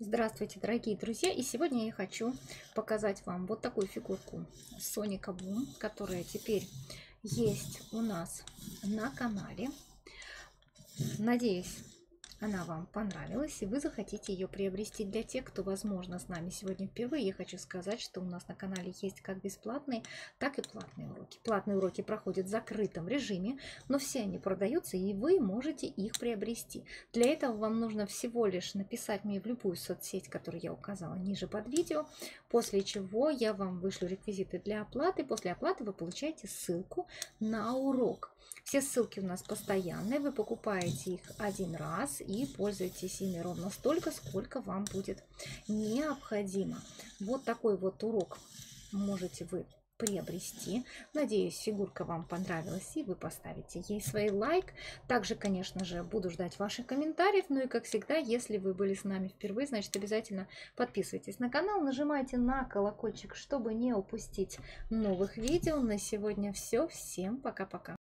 Здравствуйте, дорогие друзья! И сегодня я хочу показать вам вот такую фигурку Соника Бум, которая теперь есть у нас на канале. Надеюсь, она вам понравилась и вы захотите ее приобрести. Для тех, кто, возможно, с нами сегодня впервые, я хочу сказать, что у нас на канале есть как бесплатные, так и платные уроки. Платные уроки проходят в закрытом режиме, но все они продаются и вы можете их приобрести. Для этого вам нужно всего лишь написать мне в любую соцсеть, которую я указала ниже под видео, после чего я вам вышлю реквизиты для оплаты. После оплаты вы получаете ссылку на урок. Все ссылки у нас постоянные, вы покупаете их один раз и пользуйтесь ими ровно столько, сколько вам будет необходимо. Вот такой вот урок можете вы приобрести. Надеюсь, фигурка вам понравилась и вы поставите ей свой лайк. Также, конечно же, буду ждать ваших комментариев. Ну и, как всегда, если вы были с нами впервые, значит, обязательно подписывайтесь на канал, нажимайте на колокольчик, чтобы не упустить новых видео. На сегодня все. Всем пока-пока.